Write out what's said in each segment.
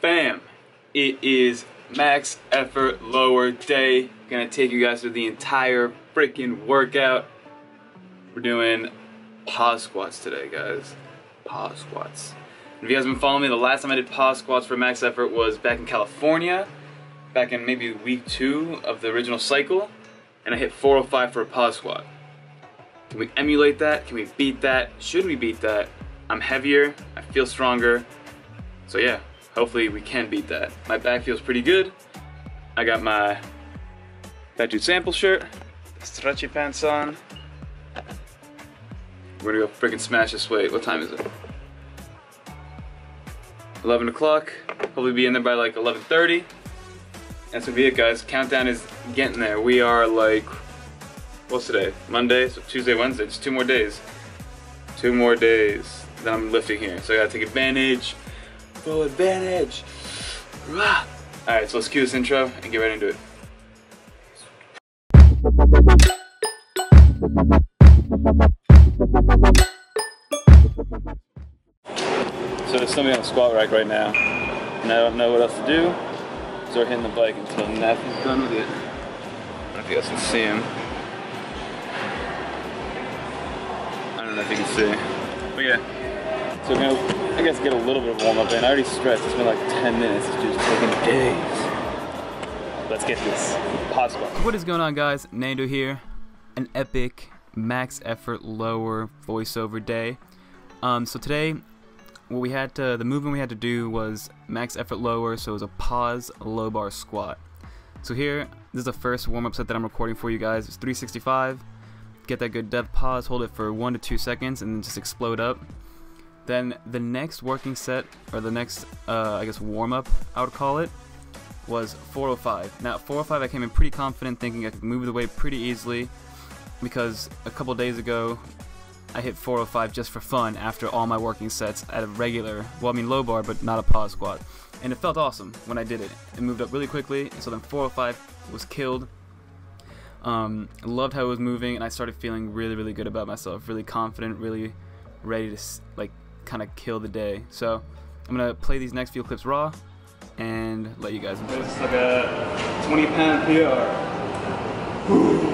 Bam! It is max effort lower day. Gonna take you guys through the entire freaking workout. We're doing pause squats today, guys. Pause squats. If you guys have been following me, the last time I did pause squats for max effort was back in California, back in maybe week two of the original cycle, and I hit 405 for a pause squat. Can we emulate that? Can we beat that? Should we beat that? I'm heavier, I feel stronger, so yeah, hopefully we can beat that. My back feels pretty good. I got my Phat Doods sample shirt, stretchy pants on. We're gonna go freaking smash this weight. What time is it? 11 o'clock. Hopefully be in there by like 11.30. That's gonna be it guys. Countdown is getting there. We are like, what's today? Monday, so Tuesday, Wednesday, just two more days. Two more days. Then I'm lifting here. So I gotta take advantage. Full advantage. Rah. All right, so let's cue this intro and get right into it. So there's somebody on the squat rack right now, and I don't know what else to do. So we're hitting the bike until Nathan's done with it. I don't know if you guys can see him. I don't know if you can see. But yeah. So we're gonna, I guess, get a little bit of warm up in. I already stretched. It's been like 10 minutes. It's just taking days. Let's get this possible. What is going on guys? Nando here. An epic max effort lower voiceover day. Um, so today what we had to the movement we had to do was max effort lower so it was a pause low bar squat so here this is the first warm-up set that I'm recording for you guys it's 365 get that good depth pause hold it for one to two seconds and then just explode up then the next working set or the next uh, I guess warm-up I would call it was 405 now 405 I came in pretty confident thinking I could move the weight pretty easily because a couple days ago I hit 405 just for fun after all my working sets at a regular, well, I mean low bar, but not a pause squat. And it felt awesome when I did it. It moved up really quickly, so then 405 was killed. Um, loved how it was moving, and I started feeling really, really good about myself, really confident, really ready to like kind of kill the day. So I'm gonna play these next few clips raw and let you guys enjoy. It's like a 20 pound PR.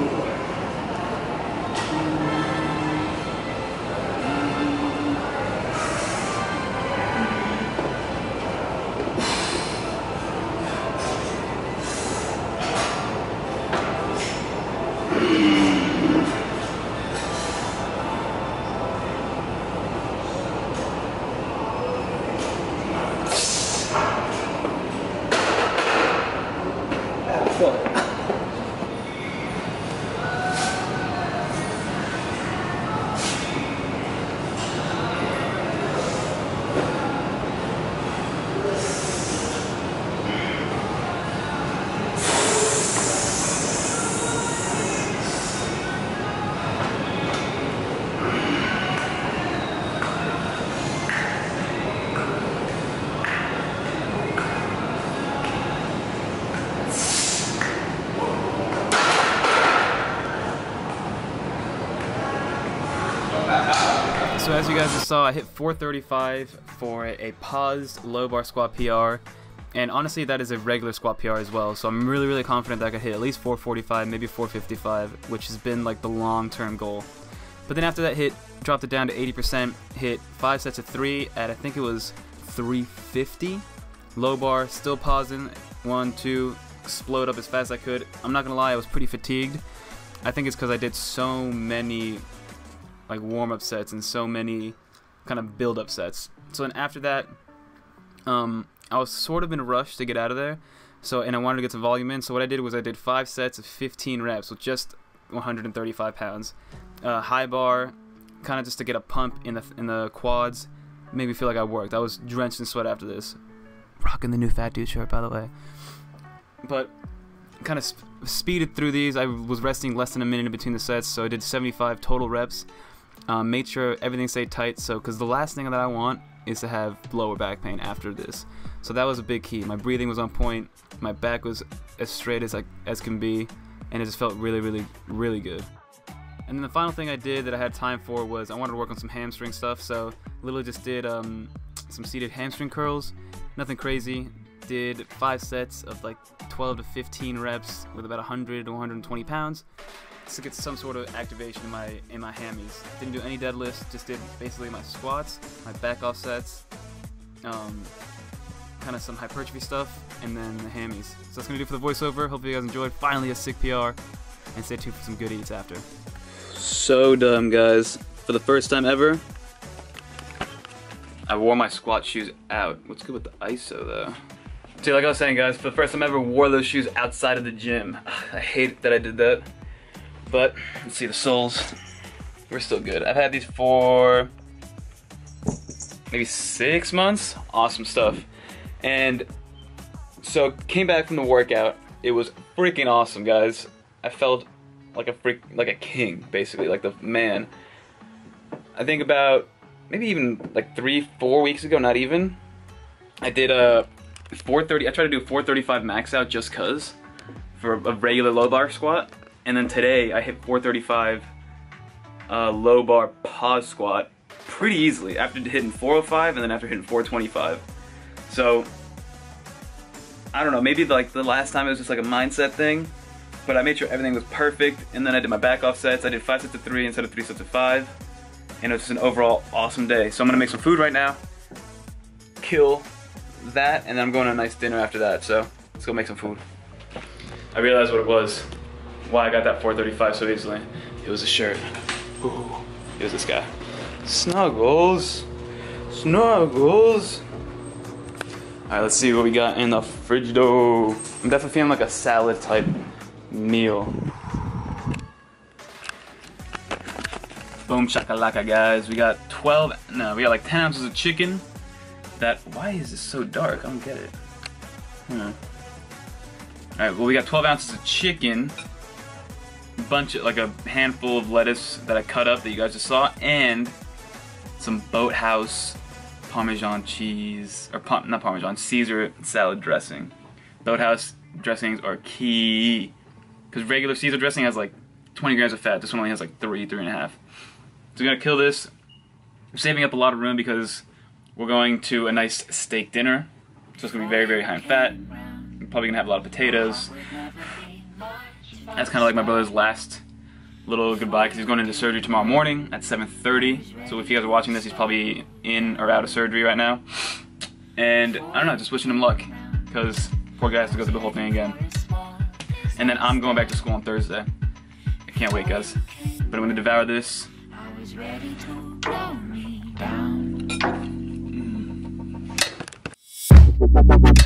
So as you guys just saw, I hit 435 for a paused low bar squat PR. And honestly, that is a regular squat PR as well. So I'm really, really confident that I could hit at least 445, maybe 455, which has been like the long-term goal. But then after that hit, dropped it down to 80%, hit five sets of three at I think it was 350. Low bar, still pausing, one, two, explode up as fast as I could. I'm not gonna lie, I was pretty fatigued. I think it's because I did so many like warm up sets and so many kind of build up sets. So then after that, um, I was sort of in a rush to get out of there. So and I wanted to get some volume in. So what I did was I did five sets of 15 reps with just 135 pounds, uh, high bar, kind of just to get a pump in the in the quads. Made me feel like I worked. I was drenched in sweat after this. Rocking the new Phat Doods shirt, by the way. But kind of sp- speeded through these. I was resting less than a minute in between the sets, so I did 75 total reps. Um, made sure everything stayed tight, so because the last thing that I want is to have lower back pain after this. So that was a big key. My breathing was on point. My back was as straight as I, as can be, and it just felt really, really, really good. And then the final thing I did that I had time for was I wanted to work on some hamstring stuff, so literally just did um, some seated hamstring curls Nothing crazy. Did five sets of like 12 to 15 reps with about 100 to 120 pounds to get some sort of activation in my in my hammies. Didn't do any deadlifts, just did basically my squats, my back offsets, um, kind of some hypertrophy stuff, and then the hammies. So that's gonna do for the voiceover. Hopefully you guys enjoyed. Finally a sick PR, and stay tuned for some good eats after. So dumb, guys. For the first time ever, I wore my squat shoes out. What's good with the ISO though? See, like I was saying, guys, for the first time I ever wore those shoes outside of the gym. I hate that I did that. But, let's see, the soles, we're still good. I've had these for maybe six months. Awesome stuff. And so, came back from the workout. It was freaking awesome, guys. I felt like a freak, like a king, basically, like the man. I think about maybe even like three, four weeks ago, not even. I did a 430. I tried to do 435 max out just cause for a regular low bar squat, and then today I hit 435 uh, low bar pause squat pretty easily after hitting 405 and then after hitting 425. So I don't know, maybe like the last time it was just like a mindset thing, but I made sure everything was perfect, and then I did my back off sets. I did five sets of three instead of three sets of five, and it was just an overall awesome day. So I'm gonna make some food right now, kill that, and then I'm going to a nice dinner after that. So let's go make some food. I realized what it was, why I got that 435 so easily. It was a shirt. Ooh, it was this guy. Snuggles, Snuggles. All right, let's see what we got in the fridge though. I'm definitely feeling like a salad type meal. Boom shakalaka, guys. We got 12, no, we got like 10 ounces of chicken. That, why is this so dark? I don't get it. Hmm. All right, well, we got 12 ounces of chicken, bunch of, like a handful of lettuce that I cut up that you guys just saw, and some Bolthouse Parmesan cheese, or not Parmesan, Caesar salad dressing. Bolthouse dressings are key, because regular Caesar dressing has like 20 grams of fat. This one only has like three, three and a half. So we're gonna kill this. I'm saving up a lot of room because we're going to a nice steak dinner. So it's gonna be very, very high in fat. I'm probably gonna have a lot of potatoes. That's kind of like my brother's last little goodbye because he's going into surgery tomorrow morning at 7.30. So if you guys are watching this, he's probably in or out of surgery right now. And I don't know, just wishing him luck because poor guy has to go through the whole thing again. And then I'm going back to school on Thursday. I can't wait, guys. But I'm gonna devour this ready to me down. Mm.